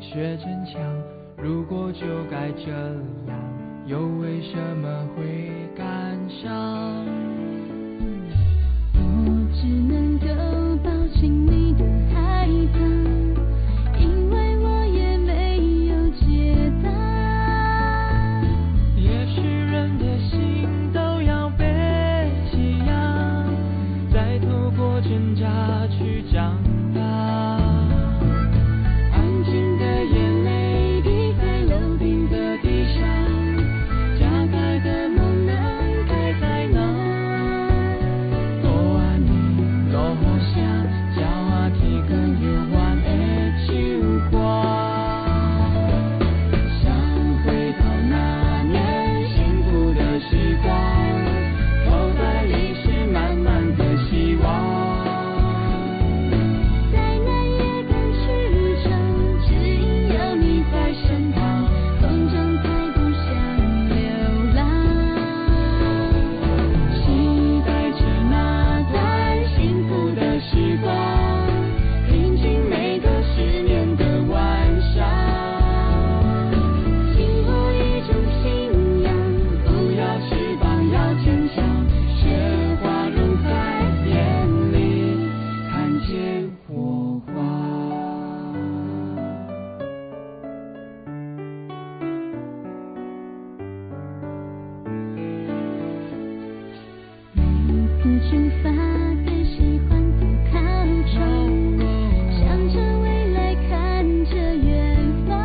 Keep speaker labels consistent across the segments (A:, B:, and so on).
A: 学逞强，如果就该这样，又为什么会感伤？
B: 我只能够抱紧你的害怕，因为我也没有解答。
A: 也许人的心都要被挤压，再透过挣扎去讲。
B: 自主发自喜欢做靠窗想着未来看着远方。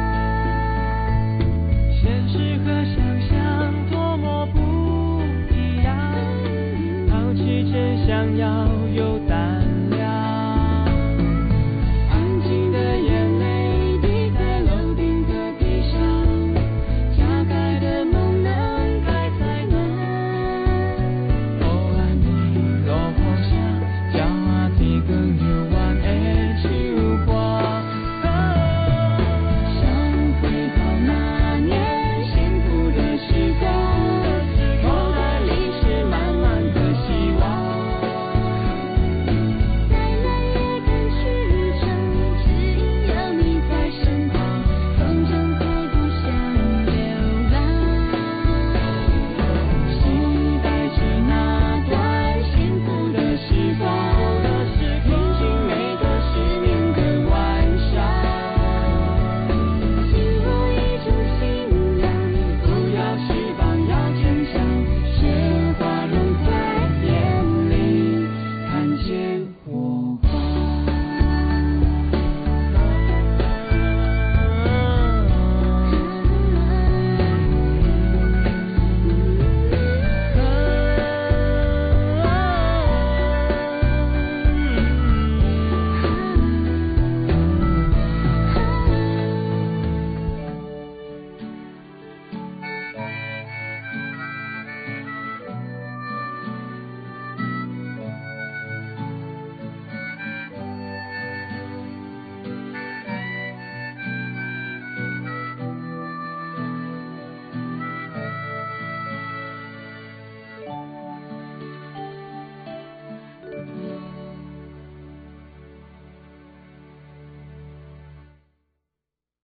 A: 现实和想象多么不一样好奇真想要有答案